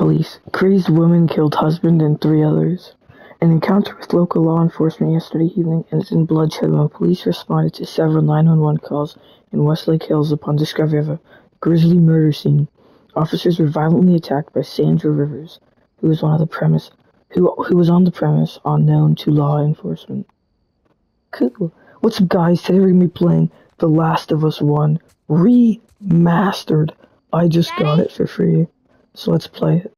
Police. Crazed woman killed husband and three others. An encounter with local law enforcement yesterday evening ended in bloodshed when police responded to several 911 calls in Westlake Hills upon discovery of a grisly murder scene. Officers were violently attacked by Sandra Rivers, who was on the premise who who was on the premise unknown to law enforcement. Cool. What's up guys? Today we're gonna be playing The Last of Us 1 remastered. I just got it for free. So let's play it.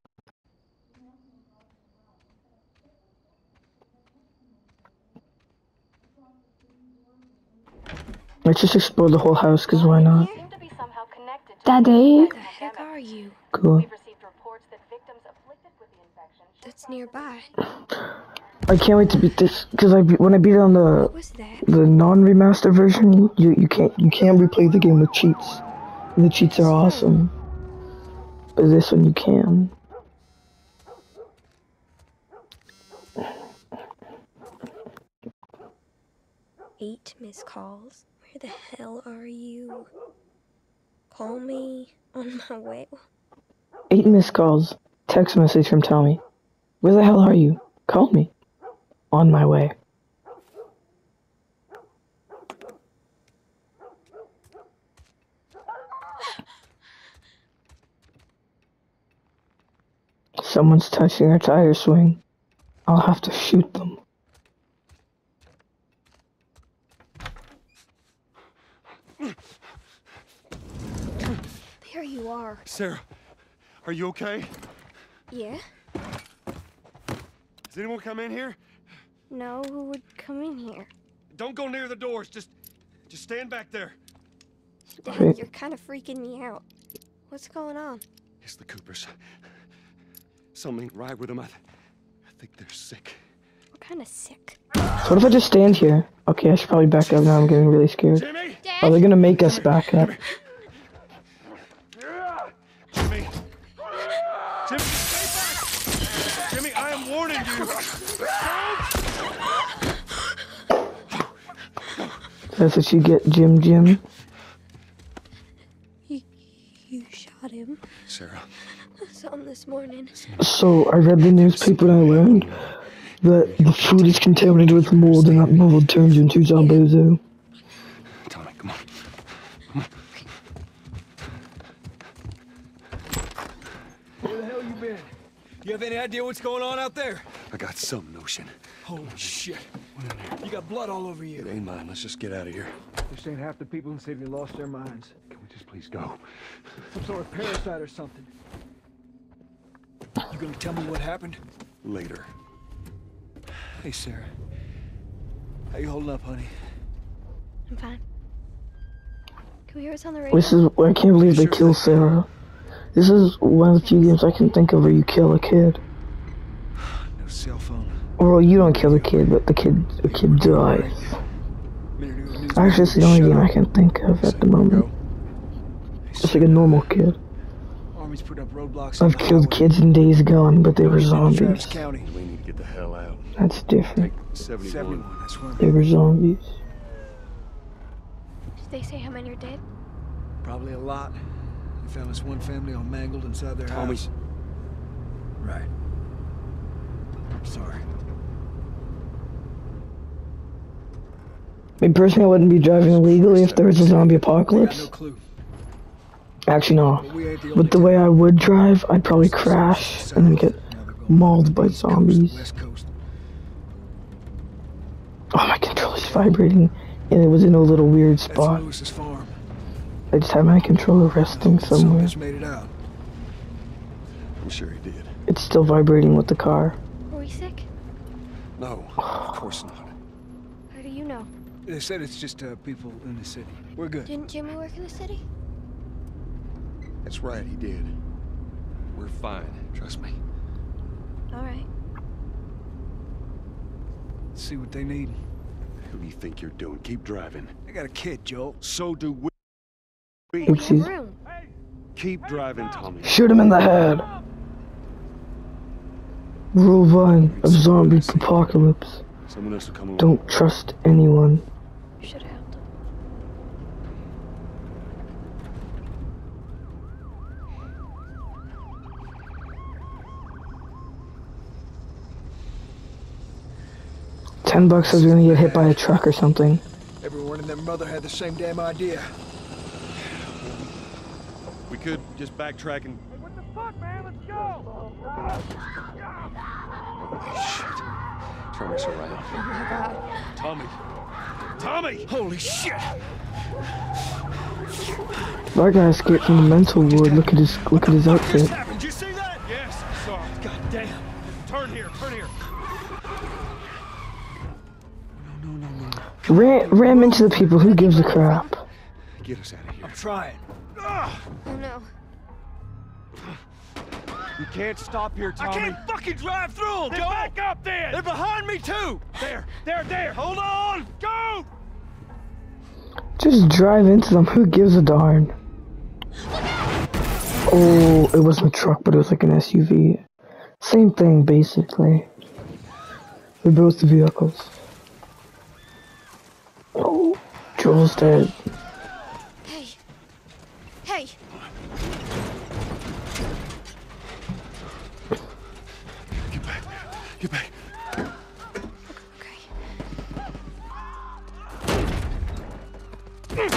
Let's just explore the whole house, cause why not? seem to be somehow connected to Daddy? the Where the heck are you? Cool. We've received reports that victims afflicted with the infection should That's nearby. I can't wait to beat this, cause I be- when I beat it on the What was that? the non-remaster version, you you can't you can't replay the game with cheats. And the cheats are awesome, but this one you can. Eight missed calls. Where the hell are you? Call me on my way. Eight missed calls. Text message from Tommy. Where the hell are you? Call me. On my way. Someone's touching our tire swing. I'll have to shoot them. There you are. Sarah, are you okay? Yeah? Does anyone come in here? No, who would come in here? Don't go near the doors. Just, just stand back there. Dad, you're kind of freaking me out. What's going on? It's the Coopers. Something right with them. I, I think they're sick. What kind of sick? So what if I just stand here? Okay, I should probably back up now. I'm getting really scared. Jimmy! Oh, they're gonna make us back up. Jimmy! Jimmy, stay back! Jimmy, I am warning you. That's what you get, Jim Jim. This morning. So I read the newspaper and I learned that the food is contaminated with mold and that mold turns into Zombozo. Tommy, come on. Come on. Where the hell you been? You have any idea what's going on out there? I got some notion. Holy shit. You got blood all over you. It you. ain't mine. Let's just get out of here. This ain't half the people in the city lost their minds. Can we just please go? Some sort of parasite or something. You gonna tell me what happened? Later. Hey, Sarah. How you holding up, honey? I'm fine. Can we hear us on the radio? This is I can't believe they kill Sarah. This is one of the few games I can think of where you kill a kid. No cell phone. Or well, you don't kill the kid, but the kid the kid dies. Minute ago, Actually, it's the only game I can think of at the moment. It's like a normal kid. Army's put up roadblocks. I've killed highway. kids in Days Gone, but they were zombies. County. We need to get the hell out. That's different. 71. 71, that's They were zombies. Did they say how many are dead? Probably a lot. They found this one family all mangled inside their Tommy. house. Right. I'm Sorry. I mean, personally, I wouldn't be driving illegally if there was a zombie We got no apocalypse. Clue. Actually, no. But the only But the way I would drive, I'd probably crash and then get mauled by zombies. Oh, my controller's vibrating, and it was in a little weird spot. I just had my controller resting somewhere. just made it out. I'm sure he did. It's still vibrating with the car. Were we sick? No, of course not. How do you know? They said it's just uh, people in the city. We're good. Didn't Jimmy work in the city? That's right, he did. We're fine. Trust me. All right. Let's see what they need. Who do you think you're doing? Keep driving. I got a kid, Joel. So do we. We have room. Keep driving, Tommy. Shoot him in the head. Rule one of zombie apocalypse. Someone else will come along. Don't trust anyone. Should have helped. Ten bucks I was gonna get hit by a truck or something. Everyone and their mother had the same damn idea. We could just backtrack and. What the fuck, man? Let's go! Turn us around. Oh, my God. Tommy! Tommy! Holy shit! That guy escaped from the mental ward. Look at his look at his outfit. Ram, ram into the people. Who gives a crap? Get us out of here. I'm trying. Oh no. We can't stop here, Tommy. I can't fucking drive through them, Then Joe! back up then! They're behind me too! There, there, there! Hold on! Go! Just drive into them. Who gives a darn? Oh, it wasn't a truck, but it was like an SUV. Same thing, basically. They're both vehicles. Oh, Joel's dead. Hey. Hey. Get back. Get back. Okay.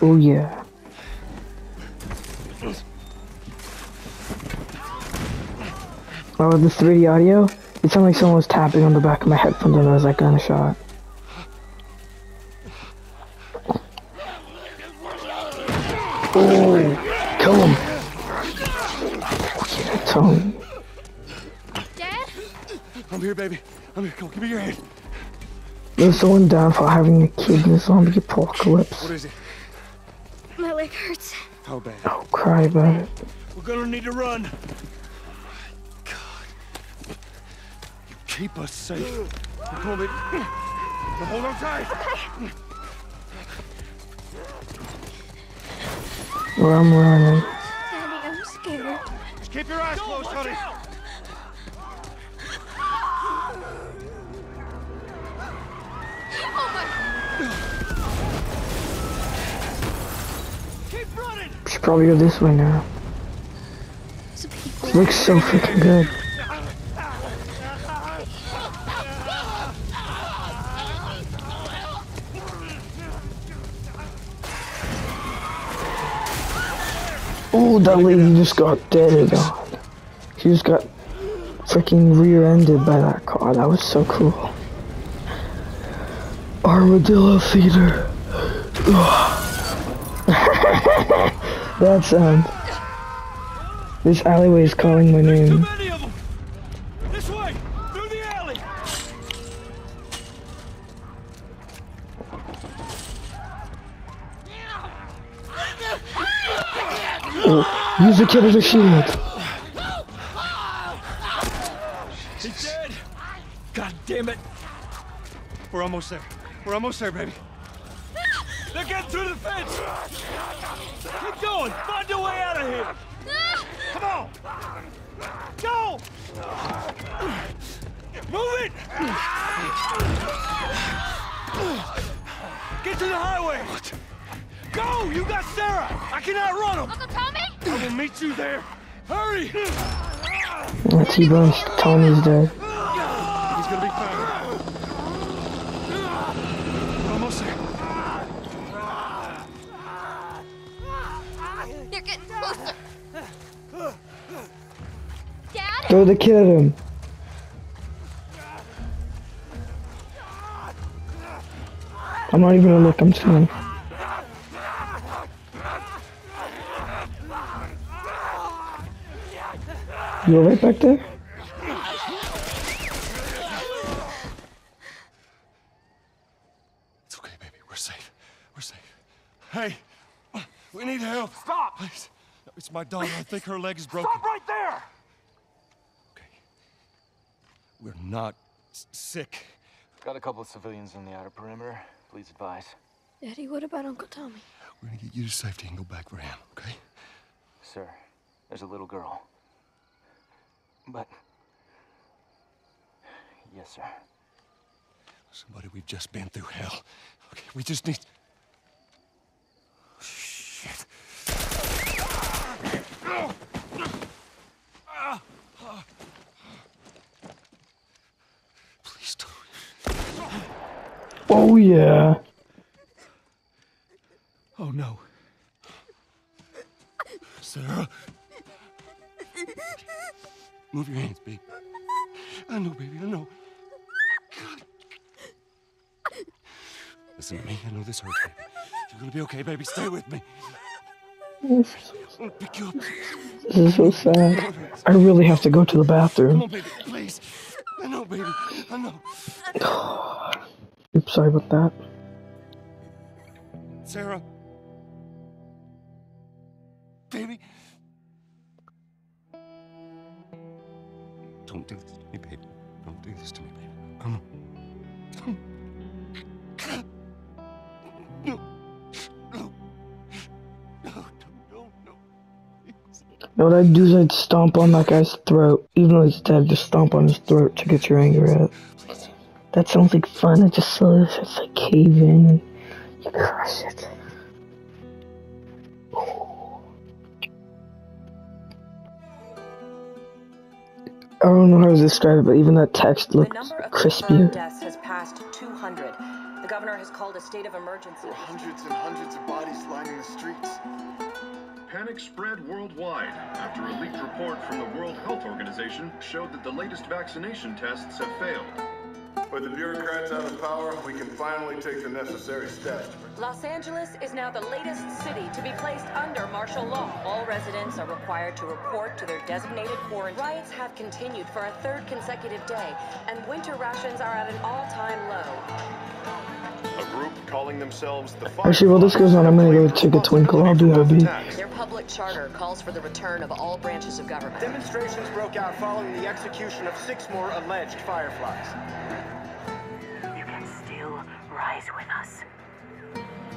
Oh yeah. Oh, the 3D audio? It sounded like someone was tapping on the back of my headphones and I was like gunshot. Oh, kill him. Yeah, Tony. Dad? I'm here, baby. I'm here. Come on, give me your hand. There's someone down for having a kid in the zombie apocalypse. What is it? My leg hurts. How bad? Oh, cry about it. We're gonna need to run. Oh my god. Keep us safe. Come on, baby. Now hold on tight. Or I'm running. Daddy, I'm scared. Just keep your eyes closed, honey. Oh keep running! Should probably go this way now. There's people. It looks so freaking good. Oh, that lady just got dead oh on. She just got freaking rear-ended by that car. That was so cool. Armadillo feeder. that sound. This alleyway is calling my name. Use the kid as a shield. He's dead! God damn it! We're almost there. We're almost there, baby. They're getting through the fence! Keep going! Find your way out of here! Come on! Go! Move it! Get to the highway! Go! You got Sarah! I cannot run him! Uncle Tommy? I will meet you there. Hurry! Oh, T-Bone, Tony's dead. He's gonna be fine. We're almost there. They're getting closer. Dad? Throw the kid at him. I'm not even gonna look, I'm just gonna. You alright back there? It's okay, baby. We're safe. We're safe. Hey, we need help. Stop! Please. It's my daughter. I think her leg is broken. Stop right there! Okay. We're not sick. Got a couple of civilians on the outer perimeter. Please advise. Daddy, what about Uncle Tommy? We're gonna get you to safety and go back for him, okay? Sir, there's a little girl. But. Yes, sir. Somebody, we've just been through hell. Okay, we just need. Shit. Please don't. Oh, yeah. Move your hands, baby. I know, baby, I know. Listen to me. I know this hurts, baby. You're gonna be okay, baby. Stay with me. I'm gonna pick you up. This is so sad. I really have to go to the Come bathroom. on, baby, please. I know, baby. I know. Oops, sorry about that. Sarah. Don't do this to me, baby. Don't do this to me, baby. Come on. No. No. No, do is I'd stomp on that guy's throat. Even though he's dead, just stomp on his throat to get your anger out. That sounds like fun. It just sort of it's like cave in and you crush it. Don't know how to describe it, but even that text The looked number of crispier. deaths has passed 200. The governor has called a state of emergency. Hundreds and hundreds of bodies lining the streets. Panic spread worldwide after a leaked report from the World Health Organization showed that the latest vaccination tests have failed. With the bureaucrats out of power, we can finally take the necessary steps. Los Angeles is now the latest city to be placed under martial law. All residents are required to report to their designated quarantine. Riots have continued for a third consecutive day, and winter rations are at an all-time low. A group calling themselves the Actually, while this goes on, I'm gonna go take a twinkle. I'll do Hobie. Their public charter calls for the return of all branches of government. Demonstrations broke out following the execution of six more alleged fireflies.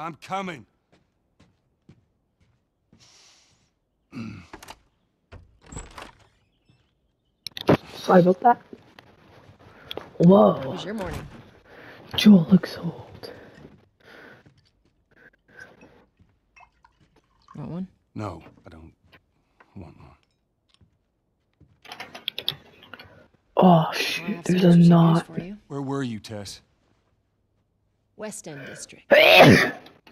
I'm coming. Sorry about that. Whoa. How was your morning? Joel looks old. Want one? No, I don't want one. Oh shoot, there's a knot. Where were you, Tess? West End District.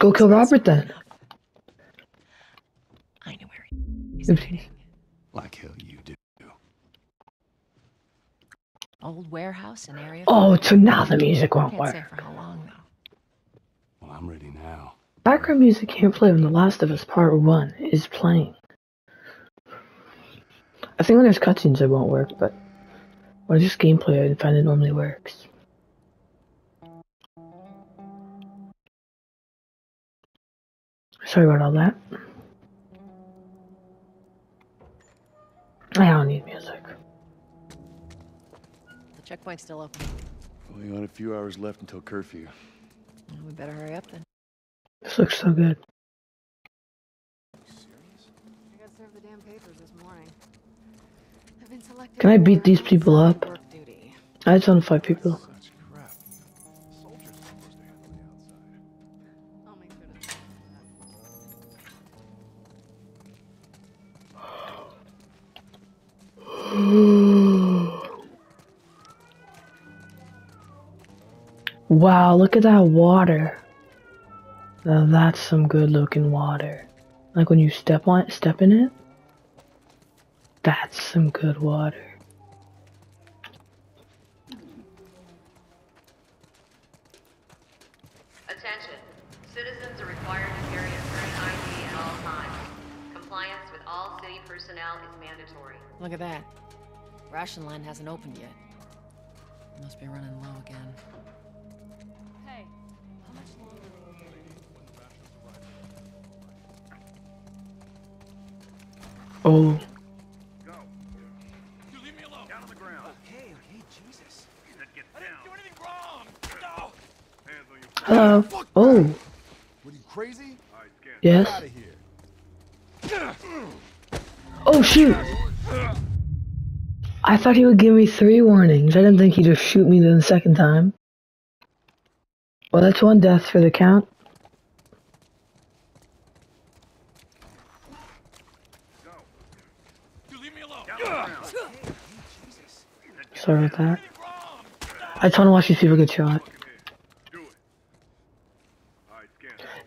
Let's go kill Robert then. I know where he is. Oopsie. Like hell you do. Old warehouse in area. Oh, so now the music won't work. for how long though. Well, I'm ready now. Background music can't play when The Last of Us Part 1 is playing. I think when there's cutscenes it won't work, but when it's just gameplay I find it normally works. Sorry about all that. I don't need music. The checkpoint's still open. Only got a few hours left until curfew. Well, we better hurry up then. This looks so good. I got served the damn papers this morning. I've been Can I beat these people up? duty. I just want to fight people. Wow, look at that water. Now that's some good looking water. Like when you step on it, step in it. That's some good water. Attention. Citizens are required to carry a current ID at all times. Compliance with all city personnel is mandatory. Look at that. Ration line hasn't opened yet. Must be running low again. Oh, You leave me alone. Down on the ground. Okay, okay, Jesus. Then get down. I didn't do anything wrong. No. Hands on your hello. Oh, What you crazy? yes. Get out of here. Oh shoot! I thought he would give me three warnings. I didn't think he'd just shoot me the second time. Well, that's one death for the count. You leave me alone. Sorry about that. I just want to watch these people get shot.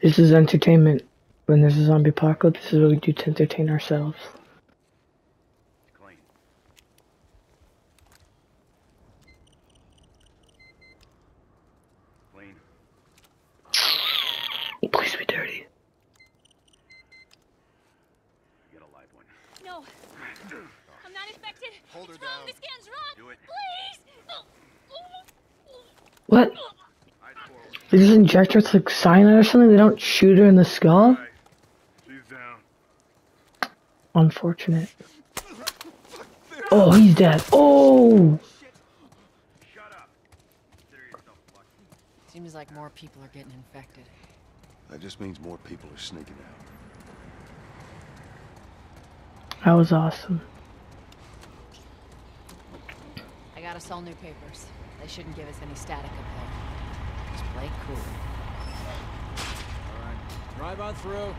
This is entertainment. When there's a zombie apocalypse, this is what we do to entertain ourselves. Clean. Clean. Please be dirty. Get a live one. No. I'm not infected. Hold her It's wrong. down. This scan's wrong. Do it. Please. What? They just inject with like cyanide or something? They don't shoot her in the skull? She's down. Unfortunate. Oh, he's dead. Oh! Seems like more people are getting infected. That just means more people are sneaking out. That was awesome. I got us all new papers. They shouldn't give us any static up there. Just play cool. Alright, drive on through.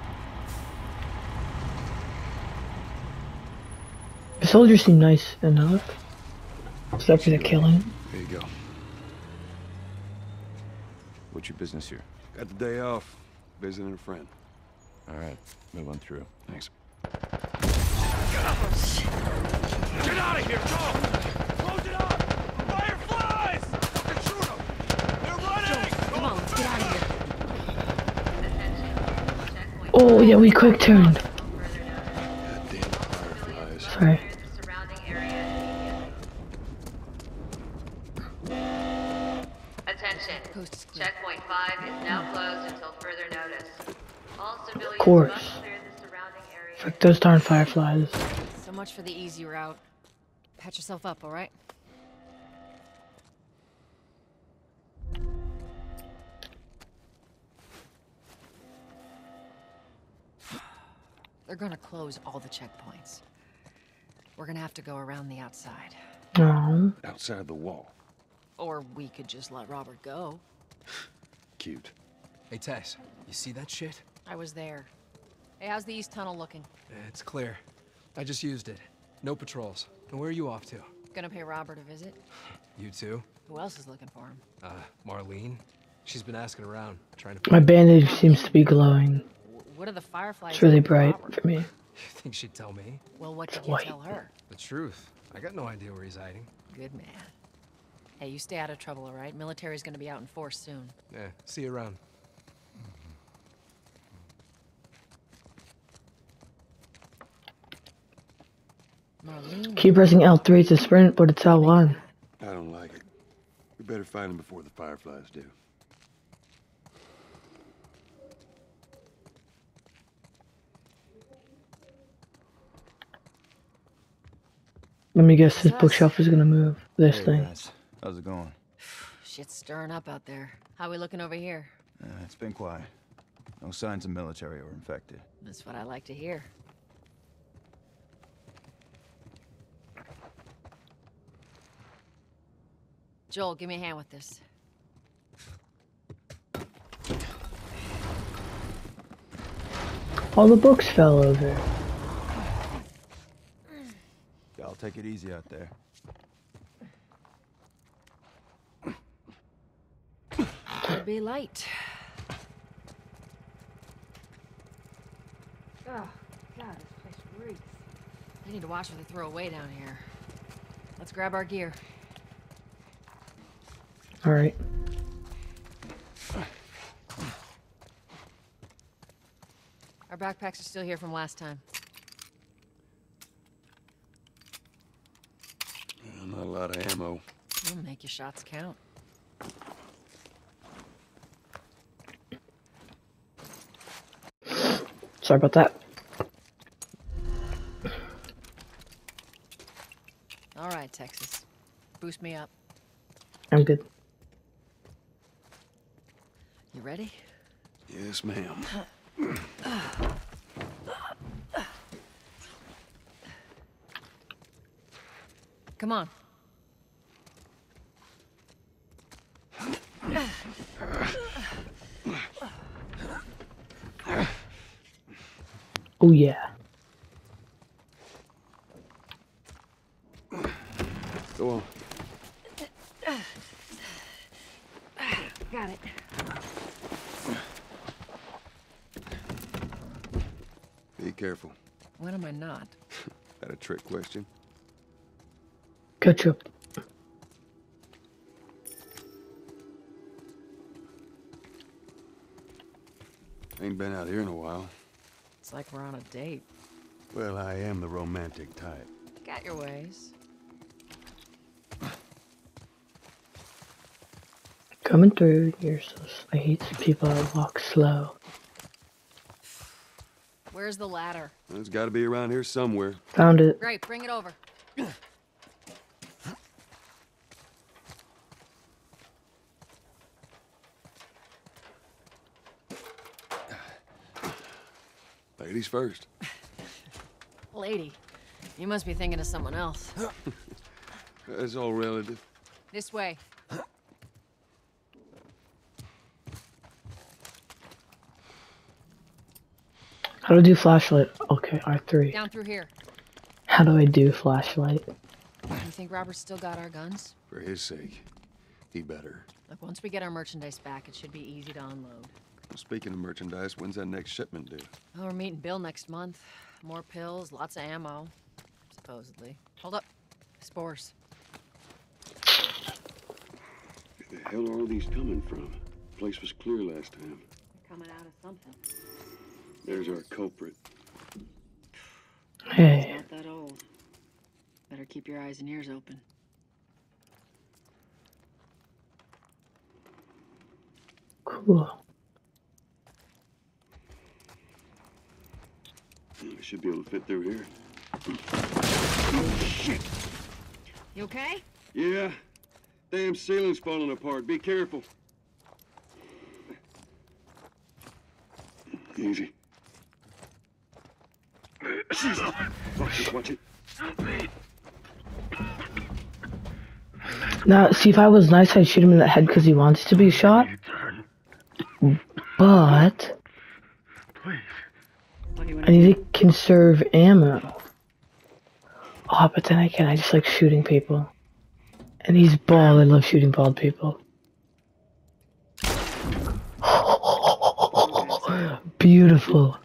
The soldiers seem nice enough. Except for the killing. There you go. What's your business here? Got the day off. Visiting a friend. All right, move on through. Thanks. Get out of here. Go. Close it up. Fireflies. Fucking shoot them. They're running. Come on, let's get out of here. Oh, yeah, we quick turned. Sorry. Surrounding area immediately. Attention. Coast is clear. Checkpoint 5 is now closed until further notice. All civilians course. must clear the surrounding area. Fuck those darn fireflies. So much for the easy route. Patch yourself up, alright? They're gonna close all the checkpoints. We're gonna have to go around the outside. No. Outside the wall. Or we could just let Robert go. Cute. Hey, Tess, you see that shit? I was there. Hey, how's the east tunnel looking? It's clear. I just used it. No patrols. And where are you off to? Gonna pay Robert a visit? You too? Who else is looking for him? Uh, Marlene? She's been asking around, trying to My bandage seems to be glowing. Wh- What are the fireflies? It's really bright for me. You think she'd tell me? Well, what It's did you white. tell her? The truth. I got no idea where he's hiding. Good man. Hey, you stay out of trouble, all right? Military's gonna be out in force soon. Yeah, see you around. Marlene. Keep pressing L3 to sprint, but it's L1. I don't like it. We better find him before the fireflies do. Let me guess this bookshelf is gonna move. This Hey, thing. guys. How's it going? Shit's stirring up out there. How we looking over here? Uh, it's been quiet. No signs of military or infected. That's what I like to hear. Joel, give me a hand with this. All the books fell over. Take it easy out there. be light. Oh, God, this place reeks. We need to watch what they throw away down here. Let's grab our gear. All right. Our backpacks are still here from last time. Yeah, not a lot of ammo. We'll make your shots count. Sorry about that. All right, Texas. Boost me up. I'm good. You ready? Yes, ma'am. Come on. Oh yeah. Go on. Got it. Be careful. When am I not? That a trick question? Ketchup. Ain't been out here in a while. It's like we're on a date. Well, I am the romantic type. Got your ways. Coming through. You're so. s- I hate people that walk slow. Where's the ladder? It's got to be around here somewhere. Found it. Great, bring it over. Ladies first. Lady, you must be thinking of someone else. It's all relative. This way. How do I do flashlight? Okay, R3. Down through here. How do I do flashlight? You think Robert's still got our guns? For his sake, he better. Look, once we get our merchandise back, it should be easy to unload. Speaking of merchandise, when's that next shipment due? Oh, we're meeting Bill next month. More pills, lots of ammo. Supposedly. Hold up. Spores. Where the hell are all these coming from? Place was clear last time. Coming out of something. There's our culprit. Hey. Not that old. Better keep your eyes and ears open. Cool. Should be able to fit through here. oh You okay? Yeah. Damn ceiling's falling apart. Be careful. Easy. Jesus. Watch it, watch it. Now, see, if I was nice, I'd shoot him in the head because he wants to be shot. But I need to conserve ammo. Oh, but then again, I just like shooting people. And he's bald. I love shooting bald people. Beautiful.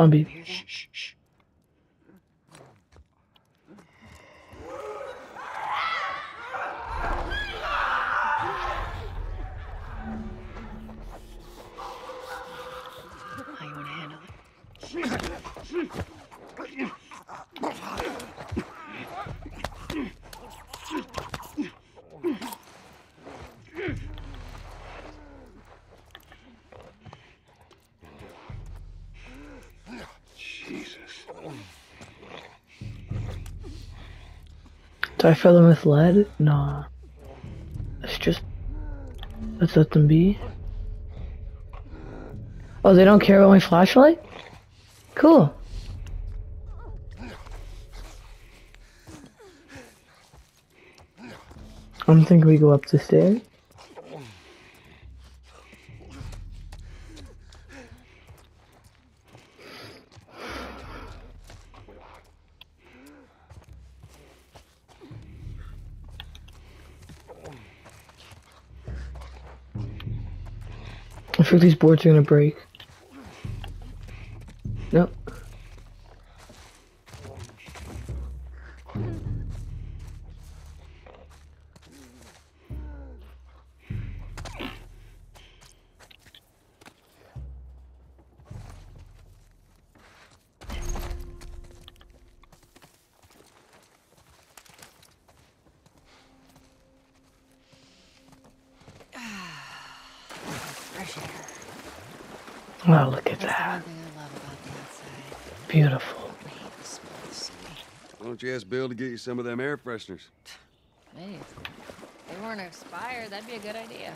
Zombie. How you want to handle it? Jesus. Do I fill them with lead? Nah. Let's just let's let them be. Oh, they don't care about my flashlight? Cool. I'm thinking we go up the stairs. I feel these boards are gonna break. Some of them air fresheners? Hey, if they weren't expired, that'd be a good idea.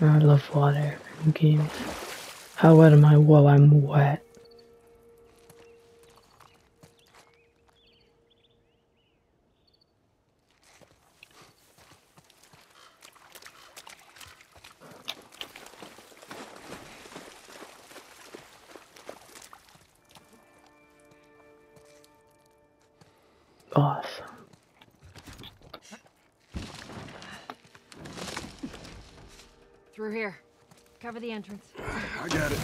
I love water in games. How wet am I? Whoa, I'm wet. Entrance. I got it.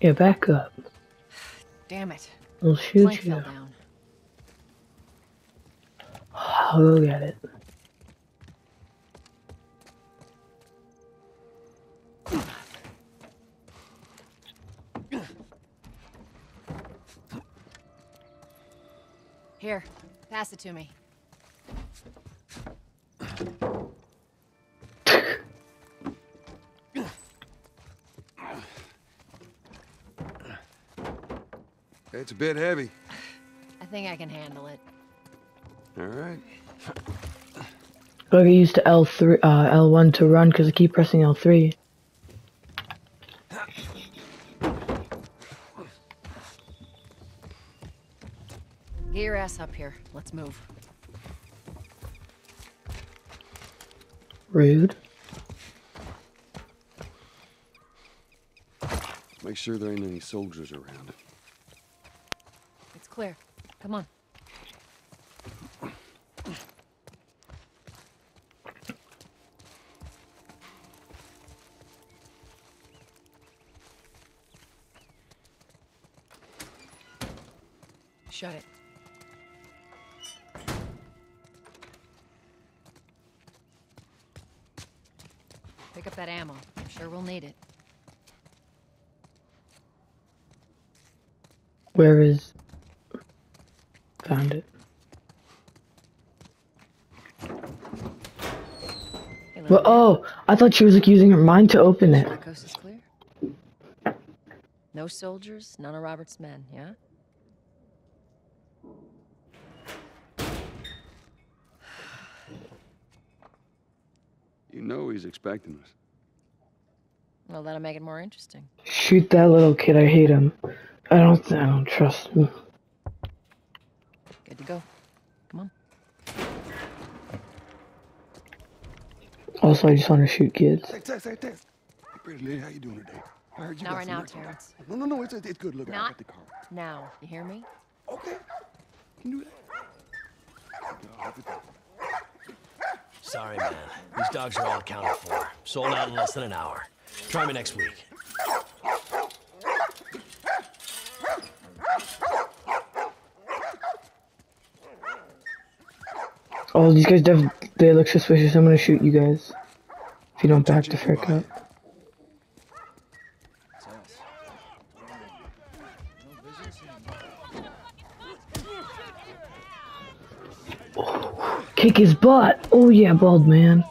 Yeah, back up. Damn it. I'll shoot Plank you. fell down. I'll go get it. Here, pass it to me. It's a bit heavy. I think I can handle it. All right. I get used to L3, uh, L1 to run because I keep pressing L3. Up here. Let's move. Rude. Make sure there ain't any soldiers around. It's clear. Come on. Shut it. That ammo. I'm sure we'll need it. Where is. Found it. Well, oh, I thought she was like using her mind to open it. The coast is clear. No soldiers, none of Robert's men, yeah? You know he's expecting us. Well, that'll make it more interesting. Shoot that little kid. I hate him. I don't. I don't trust him. Good to go. Come on. Also, I just want to shoot kids. Hey, Tess, hey, Tess. Hey, pretty lady, how you doing today? I heard you Not got right some now. Terrence. No, no, no, it's, it's good. Look, I Not got the car. now. You hear me? Okay. Can do that. Sorry, man. These dogs are all accounted for. Sold out in less than an hour. Try me next week. Oh, these guys def- they look suspicious. I'm gonna shoot you guys. If you don't back the frick up. Kick his butt! Oh yeah, bald man.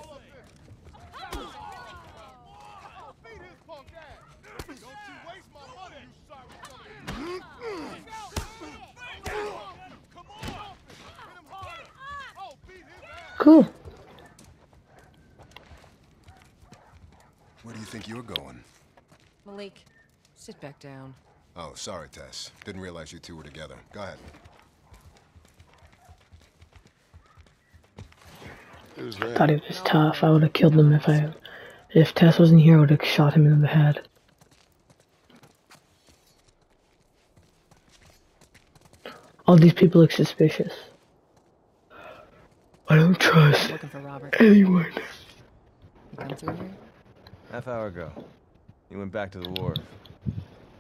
Cool. Where do you think you're going? Malik, sit back down. Oh, sorry, Tess. Didn't realize you two were together. Go ahead. Who's Thought he was tough. I would have killed him if I, if Tess wasn't here. I would have shot him in the head. All these people look suspicious. I don't trust Looking for Robert. anyone. You come through here? Half hour ago. He went back to the wharf.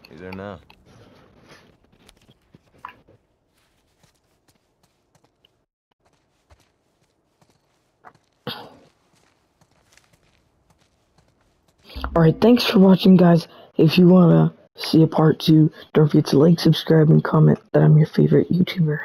He's there now. Alright, thanks for watching, guys. If you want to see a part two, don't forget to like, subscribe, and comment that I'm your favorite YouTuber.